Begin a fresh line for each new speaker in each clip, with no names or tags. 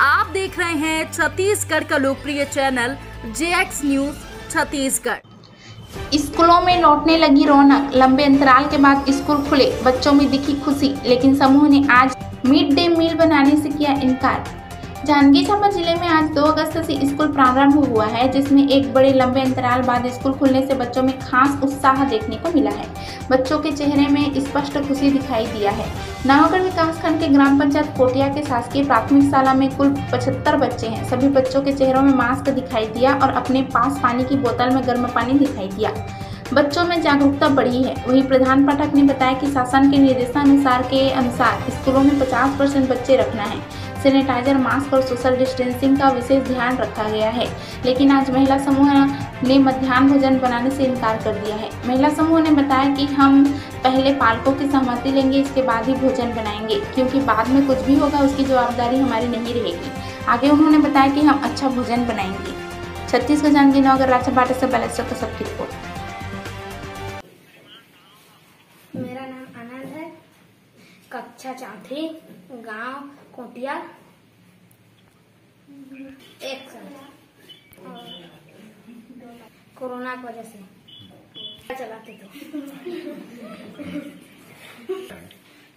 आप देख रहे हैं छत्तीसगढ़ का लोकप्रिय channel J X news, Chhattisgarh.
स्कूलों में लौटने लगी रौनक। लंबे अंतराल के बाद स्कूल खुले, बच्चों में दिखी खुशी, लेकिन समूह ने आज मिड डे मील बनाने से किया इनकार। जांजगीर चांपा ज़िले में आज 2 अगस्त से स्कूल प्रारंभ हुआ है, जिसमें एक बड़े लंबे अंतराल बाद स्कूल खुलने से बच्चों में खास उत्साह देखने को मिला है। बच्चों के चेहरे में स्पष्ट खुशी दिखाई दिया है। नवागढ़ विकासखंड के ग्राम पंचायत कोटिया के शासकीय प्राथमिक शाला में कुल पचहत्तर बच्चे हैं। सभी बच्चों के चेहरों में मास्क दिखाई दिया और अपने पास पानी की बोतल में गर्म पानी दिखाई दिया। बच्चों में जागरूकता बढ़ी है। वहीं प्रधान पाठक ने बताया कि शासन के निर्देशानुसार के अनुसार स्कूलों में 50 परसेंट बच्चे रखना है। सैनिटाइजर मास्क और सोशल डिस्टेंसिंग का विशेष ध्यान रखा गया है। लेकिन आज महिला समूह ने मध्यान्ह भोजन बनाने से इनकार कर दिया है। महिला समूह ने बताया कि हम पहले पालकों की सहमति लेंगे, इसके बाद ही भोजन बनाएँगे, क्योंकि बाद में कुछ भी होगा, उसकी जवाबदारी हमारी नहीं रहेगी। आगे उन्होंने बताया कि हम अच्छा भोजन बनाएँगे। छत्तीसगढ़ जानकी नगर राजा बाटा से बैलेस्टर का सबकी रिपोर्ट।
कक्षा चौथी गाँव कोटिया। एक कोरोना की वजह से। चलाते थे?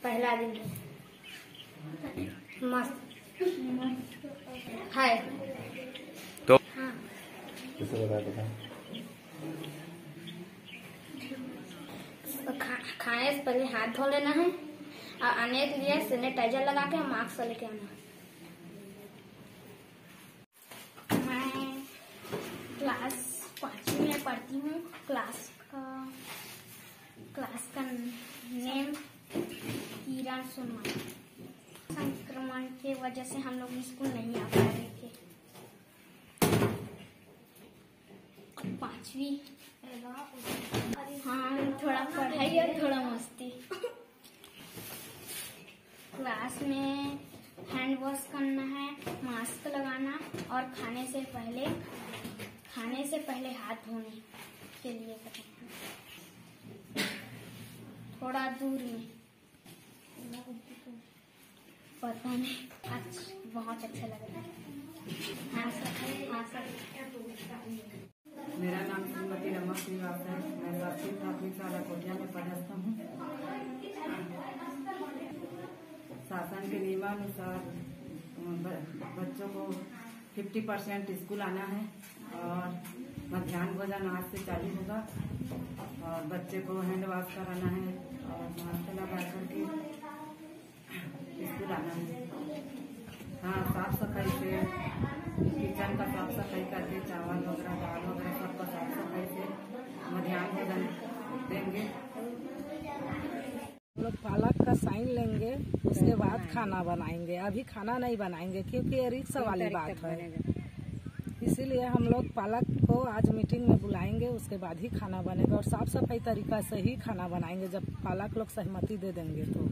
पहला दिन। मस्त। है
तो
हाँ। खा, खाने से पहले हाथ धो लेना है। आने के लिए सैनिटाइजर लगा के मास्क लेके आना मैं क्लास पांचवी में पढ़ती हूँ। क्लास का क्लास का नेम किरण सुनमा संक्रमण के वजह से हम लोग स्कूल नहीं आ पा रहे थे। पांचवी। हाँ थोड़ा पढ़ाई और थोड़ा मस्ती। क्लास में हैंड वॉश करना है, मास्क लगाना और खाने से पहले, खाने से पहले हाथ धोने के लिए थोड़ा दूर में। पता नहीं, आज बहुत अच्छा लग रहा है। हाँ हाँ
मेरा नाम श्रीमती रमा श्रीवास है। मैं प्राथमिक शाला कोटिया में पढ़ता हूँ। शासन के नियमानुसार बच्चों को 50 परसेंट स्कूल आना है और मध्यान्ह भोजन आज से चालू होगा और बच्चे को हैंड वॉश कराना है और मास्क लगा करके स्कूल आना है। हाँ साफ़ सफ़ाई से, किचन का साफ़ सफ़ाई करके चावल वगैरह, दाल वगैरह सबका साफ़ सफ़ाई से मध्यान्ह भोजन देंगे।
हम लोग पालक का साइन लेंगे उसके बाद खाना बनाएँगे। अभी खाना नहीं बनाएँगे क्योंकि ये रिक्स वाली बात है। इसीलिए हम लोग पालक को आज मीटिंग में बुलाएँगे उसके बाद ही खाना बनेगा। और साफ़ सफ़ाई तरीका से ही खाना बनाएँगे। जब पालक लोग सहमति दे देंगे तो।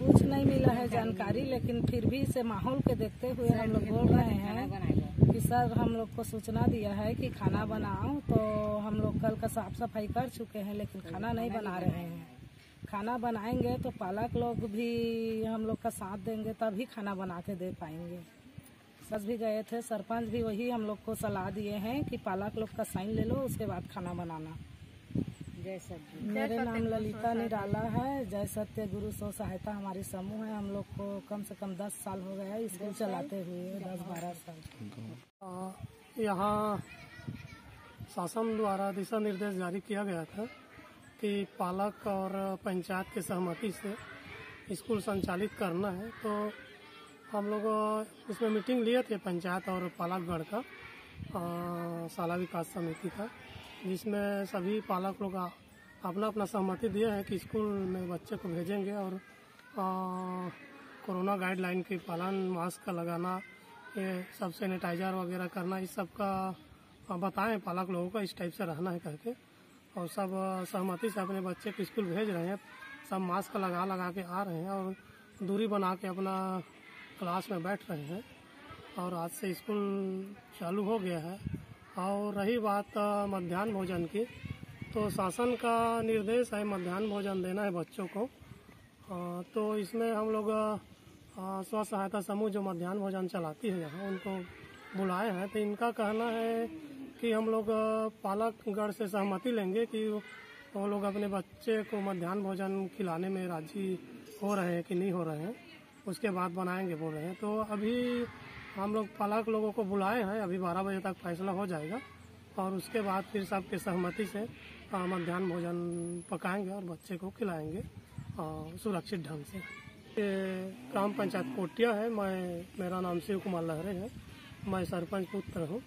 कुछ नहीं मिला है जानकारी लेकिन फिर भी इसे माहौल के देखते हुए हम लोग बोल रहे हैं कि सर हम लोग को सूचना दिया है कि खाना बनाओ तो हम लोग कल का साफ़ सफ़ाई कर चुके हैं लेकिन खाना नहीं बना रहे हैं। खाना बनाएँगे तो पालक लोग भी हम लोग का साथ देंगे तभी खाना बना के दे पाएँगे। सच भी गए थे सरपंच भी वही हम लोग को सलाह दिए हैं कि पालक लोग का साइन ले लो उसके बाद खाना बनाना। जय सत्य मेरे नाम ललिता निराला है। जय सत्य गुरु स्व सहायता हमारी समूह है। हम लोग को कम से कम दस साल हो गया है स्कूल चलाते हुए दस बारह साल।
यहाँ शासन द्वारा दिशा निर्देश जारी किया गया था। कि पालक और पंचायत के सहमति से स्कूल संचालित करना है। तो हम लोग इसमें मीटिंग लिए थे पंचायत और पालकगढ़ का शाला विकास समिति का, जिसमें सभी पालक लोग अपना अपना सहमति दिए हैं कि स्कूल में बच्चे को भेजेंगे और कोरोना गाइडलाइन के पालन, मास्क का लगाना, ये सब सैनिटाइजर वगैरह करना, इस सब का, बताएँ पालक लोगों का इस टाइप से रहना है करके। और सब सहमति से अपने बच्चे को स्कूल भेज रहे हैं। सब मास्क लगा लगा के आ रहे हैं और दूरी बना के अपना क्लास में बैठ रहे हैं। और आज से स्कूल चालू हो गया है। और रही बात मध्यान्ह भोजन की तो शासन का निर्देश है मध्यान्ह भोजन देना है बच्चों को। आ, तो इसमें हम लोग स्व सहायता समूह जो मध्यान्ह भोजन चलाती है यहाँ उनको बुलाए हैं। तो इनका कहना है कि हम लोग पालकगढ़ से सहमति लेंगे कि वो लोग अपने बच्चे को मध्यान्ह भोजन खिलाने में राज़ी हो रहे हैं कि नहीं हो रहे हैं, उसके बाद बनाएँगे, बोल रहे हैं। तो अभी हम लोग पालक लोगों को बुलाए हैं, अभी बारह बजे तक फैसला हो जाएगा और उसके बाद फिर सबके सहमति से मध्यान्ह भोजन पकाएँगे और बच्चे को खिलाएँगे सुरक्षित ढंग से। ग्राम पंचायत कोटिया है, मैं, मेरा नाम शिव कुमार लहरे है, मैं सरपंच पुत्र हूँ।